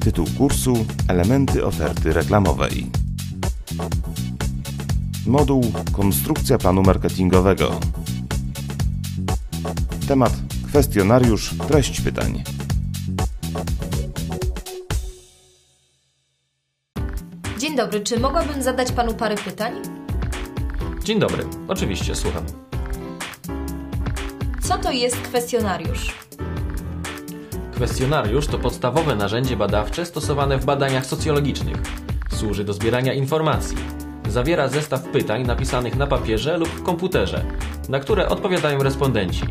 Tytuł kursu Elementy oferty reklamowej. Moduł Konstrukcja planu marketingowego. Temat Kwestionariusz Treść pytań. Dzień dobry, czy mogłabym zadać panu parę pytań? Dzień dobry, oczywiście, słucham. Co to jest kwestionariusz? Kwestionariusz to podstawowe narzędzie badawcze stosowane w badaniach socjologicznych. Służy do zbierania informacji. Zawiera zestaw pytań napisanych na papierze lub w komputerze, na które odpowiadają respondenci.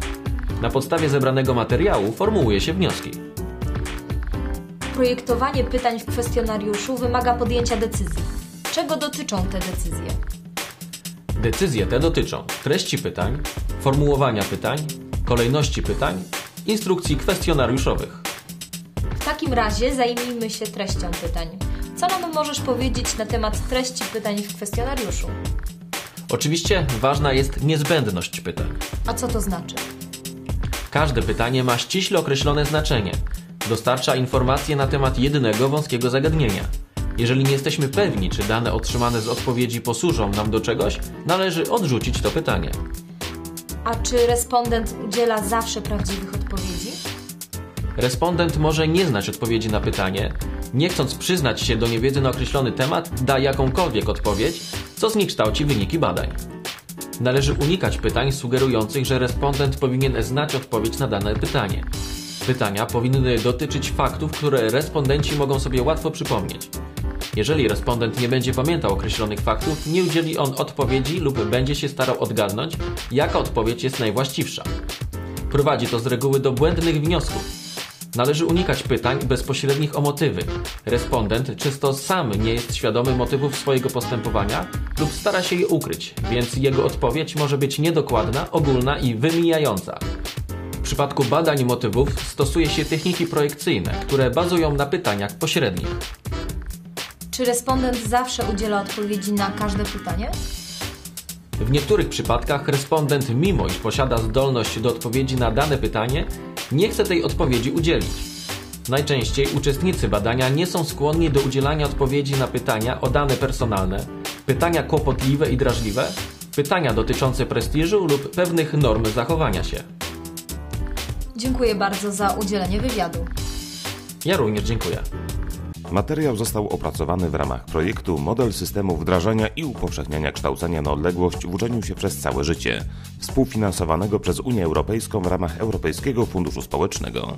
Na podstawie zebranego materiału formułuje się wnioski. Projektowanie pytań w kwestionariuszu wymaga podjęcia decyzji. Czego dotyczą te decyzje? Decyzje te dotyczą treści pytań, formułowania pytań, kolejności pytań, instrukcji kwestionariuszowych. W takim razie zajmijmy się treścią pytań. Co nam możesz powiedzieć na temat treści pytań w kwestionariuszu? Oczywiście ważna jest niezbędność pytań. A co to znaczy? Każde pytanie ma ściśle określone znaczenie. Dostarcza informacje na temat jednego wąskiego zagadnienia. Jeżeli nie jesteśmy pewni, czy dane otrzymane z odpowiedzi posłużą nam do czegoś, należy odrzucić to pytanie. A czy respondent udziela zawsze prawdziwych odpowiedzi? Respondent może nie znać odpowiedzi na pytanie, nie chcąc przyznać się do niewiedzy na określony temat, da jakąkolwiek odpowiedź, co zniekształci wyniki badań. Należy unikać pytań sugerujących, że respondent powinien znać odpowiedź na dane pytanie. Pytania powinny dotyczyć faktów, które respondenci mogą sobie łatwo przypomnieć. Jeżeli respondent nie będzie pamiętał określonych faktów, nie udzieli on odpowiedzi lub będzie się starał odgadnąć, jaka odpowiedź jest najwłaściwsza. Prowadzi to z reguły do błędnych wniosków. Należy unikać pytań bezpośrednich o motywy. Respondent często sam nie jest świadomy motywów swojego postępowania lub stara się je ukryć, więc jego odpowiedź może być niedokładna, ogólna i wymijająca. W przypadku badań motywów stosuje się techniki projekcyjne, które bazują na pytaniach pośrednich. Czy respondent zawsze udziela odpowiedzi na każde pytanie? W niektórych przypadkach respondent, mimo iż posiada zdolność do odpowiedzi na dane pytanie, nie chce tej odpowiedzi udzielić. Najczęściej uczestnicy badania nie są skłonni do udzielania odpowiedzi na pytania o dane personalne, pytania kłopotliwe i drażliwe, pytania dotyczące prestiżu lub pewnych norm zachowania się. Dziękuję bardzo za udzielenie wywiadu. Ja również dziękuję. Materiał został opracowany w ramach projektu Model systemu wdrażania i upowszechniania kształcenia na odległość w uczeniu się przez całe życie, współfinansowanego przez Unię Europejską w ramach Europejskiego Funduszu Społecznego.